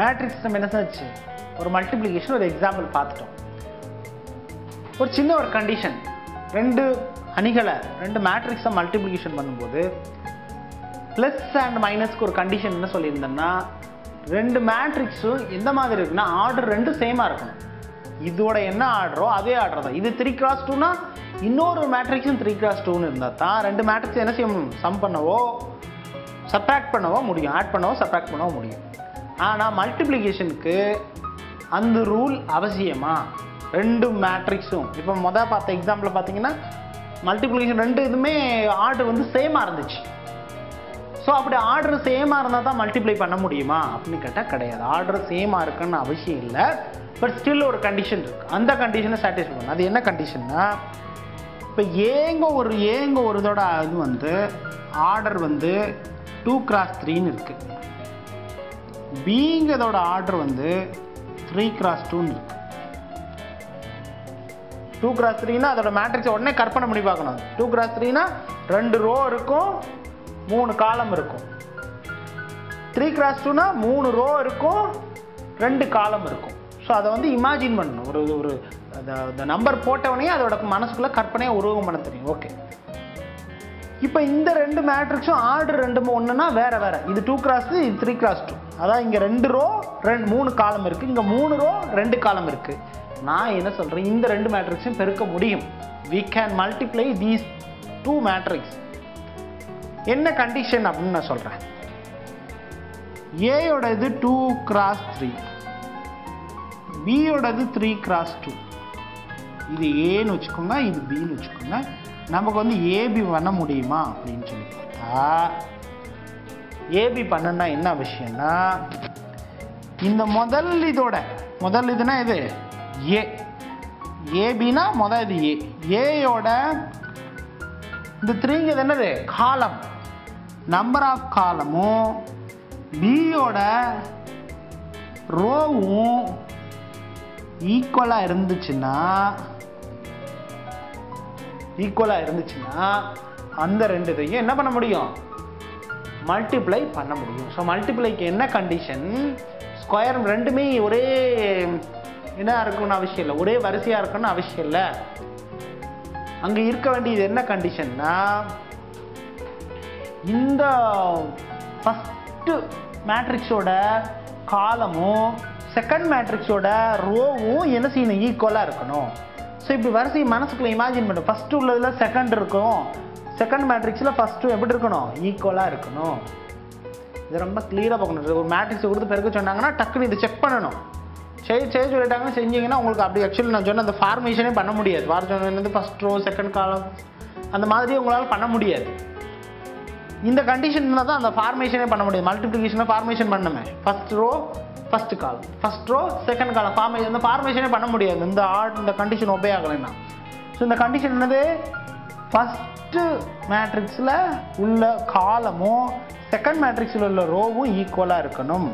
Matrix நம்ம என்ன செஞ்சு ஒரு மல்டிப்ளிகேஷன் ஒரு எக்ஸாம்பிள் பார்த்துட்டோம். ஒரு சின்ன ஒரு கண்டிஷன் ரெண்டு அணிகளை ரெண்டு மேட்ரிக்ஸை மல்டிப்ளிகேஷன் பண்ணும்போது ப்ளஸ் அண்ட் மைனஸ்க்கு ஒரு கண்டிஷன் என்ன சொல்லியிருந்தேன்னா ரெண்டு மேட்ரிக்ஸும் எந்த மாதிரி இருக்குன்னா ஆர்டர் ரெண்டும் சேமாக இருக்கணும். இதோட என்ன ஆர்டரோ அதே ஆர்டர் தான். இது த்ரீ கிராஸ் டூனா இன்னொரு மேட்ரிக்ஸும் த்ரீ கிராஸ் டூன்னு இருந்தால் தான் ரெண்டு மேட்ரிக்ஸ் என்ன செய்ய சம் பண்ணவோ சப்ராக்ட் பண்ணவோ முடியும். ஆட் பண்ணவோ சப்ராக்ட் பண்ணவோ முடியும். ஆனால் மல்டிப்ளிகேஷனுக்கு அந்த ரூல் அவசியமா? ரெண்டு மேட்ரிக்ஸும் இப்போ மொதல் பார்த்த எக்ஸாம்பிள் பார்த்தீங்கன்னா மல்டிப்ளிகேஷன் ரெண்டு இதுவுமே ஆர்டர் வந்து சேமாக இருந்துச்சு. ஸோ அப்படி ஆர்டர் சேமாக இருந்தால் தான் மல்டிப்ளை பண்ண முடியுமா? அப்படின்னு கேட்டால் கிடையாது. ஆர்டர் சேமாக இருக்குன்னு அவசியம் இல்லை. பட் ஸ்டில் ஒரு கண்டிஷன் இருக்குது அந்த கண்டிஷனை சாட்டிஸ்ஃபை பண்ணணும் அது என்ன கண்டிஷன்னா இப்போ ஏங்க ஒரு ஏங்க ஒரு இதோட இது வந்து ஆர்டர் வந்து டூ கிராஸ் த்ரீன்னு இருக்குது பிங்கிறதோட ஆர்டர் வந்து த்ரீ கிராஸ் டூன்னு இருக்கு. டூ கிராஸ் த்ரீனா அதோட மேட்ரிக்ஸ் உடனே கற்பனை பண்ணி பார்க்கணும். டூ கிராஸ் த்ரீனா ரெண்டு ரோ இருக்கும் மூணு காலம் இருக்கும். த்ரீ கிராஸ் டூனா மூணு ரோ இருக்கும் ரெண்டு காலம் இருக்கும். ஸோ அதை வந்து இமேஜின் பண்ணணும். ஒரு ஒரு அந்த நம்பர் போட்டவனே அதோட மனசுக்குள்ளே கற்பனையாக உருவகம் பண்ண தெரியும். ஓகே இப்போ இந்த ரெண்டு மேட்ரிக்ஸும் ஆர்டர் ரெண்டு ஒன்றுனா வேற வேற. இது டூ கிராஸ் இது த்ரீ கிராஸ் டூ அதான் இங்கே ரெண்டு ரோ ரெண்டு மூணு காலம் இருக்குது இங்கே மூணு ரோ ரெண்டு காலம் இருக்குது நான் என்ன சொல்கிறேன் இந்த ரெண்டு மேட்ரிக்ஸையும் பெருக்க முடியும். We can multiply these two matrix என்ன கண்டிஷன் அப்படின்னு நான் சொல்கிறேன் ஏயோடது டூ கிராஸ் த்ரீ பியோடது த்ரீ கிராஸ் டூ இது ஏன்னு வச்சுக்கோங்க இது பின்னு வச்சுக்கோங்க. நமக்கு வந்து ஏபி பண்ண முடியுமா அப்படின்னு சொல்லி பார்த்தா ஏபி பண்ணுன்னா என்ன விஷயம்னா இந்த முதல் இதோட முதல் இதுனா இது ஏ ஏபினா முதல் இது ஏ ஏயோட இந்த த்ரீங்கிறது என்னது? காலம். நம்பர் ஆஃப் காலமும் பியோட ரோவும் ஈக்குவலாக இருந்துச்சுன்னா ஈக்குவலாக இருந்துச்சுன்னா அந்த ரெண்டு இதையும் என்ன பண்ண முடியும்? மல்டிப்ளை பண்ண முடியும். ஸோ மல்டிப்ளைக்கு என்ன கண்டிஷன் ஸ்கொயர் ரெண்டுமே ஒரே என்ன இருக்கணும்னு அவசியம் இல்லை. ஒரே வரிசையாக இருக்கணும்னு அவசியம் இல்லை. அங்கே இருக்க வேண்டியது என்ன கண்டிஷன்னா இந்த ஃபஸ்ட்டு மேட்ரிக்ஸோட காலமும் செகண்ட் மேட்ரிக்ஸோட ரோவும் என்ன செய்யணும்? ஈக்குவலாக இருக்கணும். ஸோ இப்படி வரிசை மனசுக்குள்ள இமேஜின் பண்ணும் ஃபஸ்ட்டு உள்ளதில் செகண்ட் இருக்கும். செகண்ட் மேட்ரிக்ஸில் ஃபஸ்ட்டு எப்படி இருக்கணும்? ஈக்குவலாக இருக்கணும். இது ரொம்ப கிளியராக பார்க்கணும். ஒரு மேட்ரிக்ஸை கொடுத்து பிறகு சொன்னாங்கன்னா டக்குன்னு இதை செக் பண்ணணும். சரி சரி சொல்லிட்டாங்கன்னு செஞ்சீங்கன்னா உங்களுக்கு அப்படி ஆக்சுவலி நான் சொன்ன அந்த ஃபார்மேஷனே பண்ண முடியாது. ஃபார் சொன்னது ஃபஸ்ட் ரோ செகண்ட் காலம் அந்த மாதிரி உங்களால் பண்ண முடியாது. இந்த கண்டிஷனில் தான் அந்த ஃபார்மேஷனே பண்ண முடியாது மல்டிப்ளிகேஷனை ஃபார்மேஷன் பண்ணுமே. First row first column first row second column formation இந்த ஃபார்மேஷனே பண்ண முடியாது. இந்த ஆர்ட் இந்த கண்டிஷன் ஒபே ஆகலைன்னா. ஸோ இந்த கண்டிஷன் என்னது? ஃபஸ்ட்டு மேட்ரிக்ஸில் உள்ள காலமும் செகண்ட் மேட்ரிக்ஸில் உள்ள ரோவும் ஈக்குவலாக இருக்கணும்.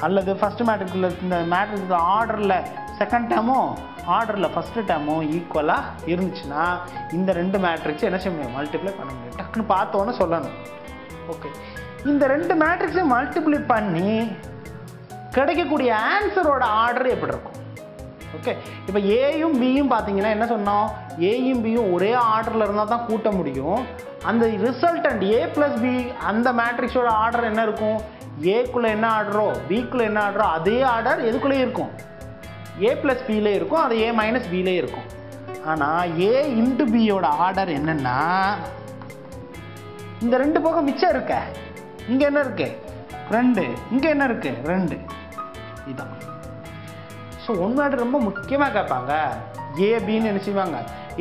அல்லது ஃபஸ்ட்டு மேட்ரிக்ஸில் இந்த மேட்ரிக்ஸ் ஆர்டரில் செகண்ட் டேமும் ஆர்டரில் ஃபஸ்ட்டு டேமும் ஈக்குவலாக இருந்துச்சுன்னா இந்த ரெண்டு மேட்ரிக்ஸும் என்ன செய்ய முடியும்? மல்டிப்ளை பண்ண முடியும். டக்குன்னு பார்த்தோன்னே சொல்லணும். ஓகே இந்த ரெண்டு மேட்ரிக்ஸையும் மல்டிப்ளை பண்ணி கிடைக்கக்கூடிய ஆன்சரோட ஆர்டர் எப்படி இருக்கும்? ஓகே இப்போ ஏயும் பியும் பார்த்தீங்கன்னா என்ன சொன்னோம்? ஏயும் பியும் ஒரே ஆர்டரில் இருந்தால் தான் கூட்ட முடியும். அந்த ரிசல்டன்ட் ஏ ப்ளஸ் பி அந்த மேட்ரிக்ஸோட ஆர்டர் என்ன இருக்கும்? ஏக்குள்ளே என்ன ஆர்டரோ பிக்குள்ளே என்ன ஆர்டரோ அதே ஆர்டர் எதுக்குள்ளேயே இருக்கும். ஏ ப்ளஸ் பிலே இருக்கும் அது ஏ மைனஸ் பிலே இருக்கும். ஆனால் ஏ இன்ட்டு பியோட ஆர்டர் என்னென்னா இந்த ரெண்டு பக்கம் மிச்சம் இருக்க. இங்கே என்ன இருக்குது ரெண்டு. இங்கே என்ன இருக்குது ரெண்டு. இதுதான் ஸோ ஒன்று ரொம்ப முக்கியமாக கேட்பாங்க. ஏ பின்னு என்ன செய்வாங்க?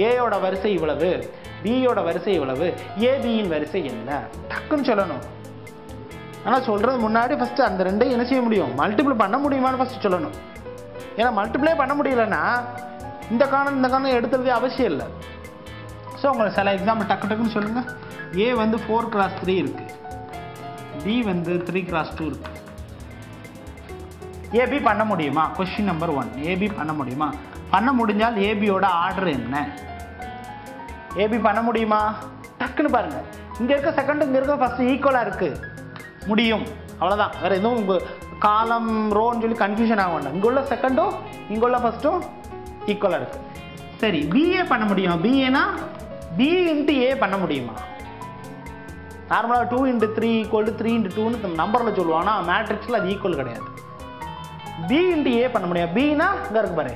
ஏயோட வரிசை இவ்வளவு பியோட வரிசை இவ்வளவு ஏபியின் வரிசை என்ன? டக்குன்னு சொல்லணும். ஆனால் சொல்கிறது முன்னாடி ஃபஸ்ட்டு அந்த ரெண்டையும் என்ன செய்ய முடியும்? மல்டிபிள் பண்ண முடியுமான்னு ஃபஸ்ட்டு சொல்லணும். ஏன்னா மல்டிப்ளே பண்ண முடியலன்னா இந்த காரணம் இந்த காரணம் எடுத்துறதே அவசியம் இல்லை. ஸோ உங்களுக்கு சில எக்ஸாம்பிள் டக்கு டக்குன்னு சொல்லுங்கள் ஏ வந்து ஃபோர் கிராஸ் த்ரீ இருக்குது பி வந்து த்ரீ கிராஸ் டூ இருக்குது ஏபி பண்ண முடியுமா? கொஸ்டின் நம்பர் ஒன் ஏபி பண்ண முடியுமா? பண்ண முடிஞ்சால் ஏபியோட ஆர்டர் என்ன? ஏபி பண்ண முடியுமா? டக்குன்னு பாருங்க. இங்கே இருக்க செகண்ட் இங்கே இருக்க ஃபஸ்ட்டு ஈக்குவலாக இருக்குது முடியும். அவ்வளோதான் வேறு எதுவும் காலம் ரோன்னு சொல்லி கன்ஃபியூஷன் ஆக வேண்டாம். இங்கே உள்ள செகண்டும் இங்கே உள்ள ஃபஸ்ட்டும் ஈக்குவலாக இருக்குது சரி பிஏ பண்ண முடியும்? பிஏனா பி இன்ட்டு ஏ பண்ண முடியுமா? நார்மலாக two into three equal three into டூன்னு நம்பரில் சொல்லுவாங்கன்னா மேட்ரிக்ஸில் அது ஈக்குவல் கிடையாது. பி இன்ட்டு ஏ பண்ண முடியும். பினா இங்கே இருக்கு பாரு.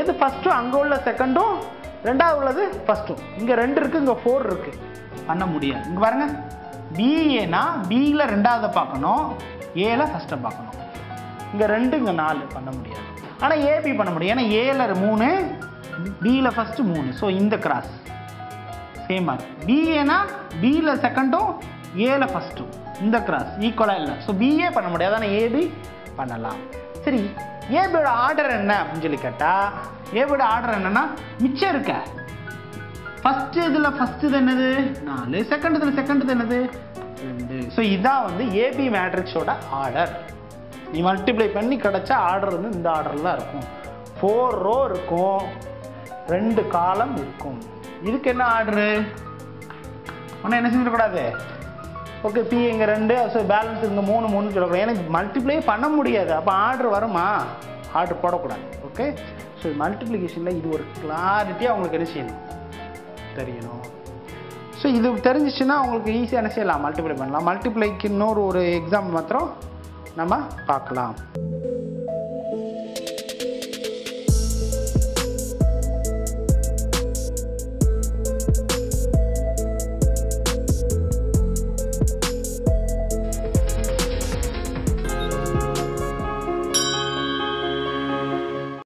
எது ஃபஸ்ட்டும் அங்கே உள்ள செகண்டும் ரெண்டாவது உள்ளது ஃபஸ்ட்டும் இங்கே ரெண்டு இருக்குது இங்கே ஃபோர் இருக்குது பண்ண முடியாது. இங்கே பாருங்க. பிஏனா பியில் ரெண்டாவது பார்க்கணும். ஏல ஃபஸ்ட்டை பார்க்கணும். இங்கே ரெண்டு இங்கே நாலு பண்ண முடியாது. ஆனால் ஏபி பண்ண முடியும். ஏன்னா ஏல மூணு பியில் ஃபஸ்ட்டு மூணு. ஸோ இந்த கிராஸ் சேம் மார்க் பிஏனா பியில் செகண்டும் ஏல ஃபஸ்ட்டும் இந்த கிராஸ் ஈக்குவலாக இல்லை. ஸோ பிஏ பண்ண முடியாது. ஆனால் ஏபி பண்ணலாம். சரி ஏபியோட ஆர்டர் என்ன அப்படின்னு சொல்லி கேட்டால் ஏபியோட ஆர்டர் என்னன்னா மிச்சம் இருக்க. ஃபர்ஸ்ட் இதில் ஃபஸ்ட்டு இது என்னது? நாலு செகண்ட் இதில் செகண்ட் இது என்னது? ரெண்டு. ஸோ இதான் வந்து ஏபி மேட்ரிக்ஸோட ஆர்டர் நீ மல்டிப்ளை பண்ணி கிடச்ச ஆர்டர் வந்து இந்த ஆர்டரில் தான் இருக்கும். ஃபோர் ரோ இருக்கும். ரெண்டு காலம் இருக்கும். இதுக்கு என்ன ஆர்டரு ஒன்றும் என்ன செஞ்சிடக்கூடாது? ஓகே பி இங்கே ரெண்டு ஸோ பேலன்ஸ் இங்கே மூணு மூணு சொல்லக்கூடாது எனக்கு மல்டிப்ளை பண்ண முடியாது. அப்போ ஆர்டர் வருமா? ஆர்டர் போடக்கூடாது. ஓகே ஸோ மல்டிப்ளிகேஷனில் இது ஒரு கிளாரிட்டியாக அவங்களுக்கு என்ன செய்யணும்? தெரியணும். ஸோ இது தெரிஞ்சிச்சுன்னா அவங்களுக்கு ஈஸியாக என்ன செய்யலாம்? மல்டிப்ளை பண்ணலாம். மல்டிப்ளைக்கு இன்னொரு ஒரு எக்ஸாம் மாத்திரம் நம்ம பார்க்கலாம்.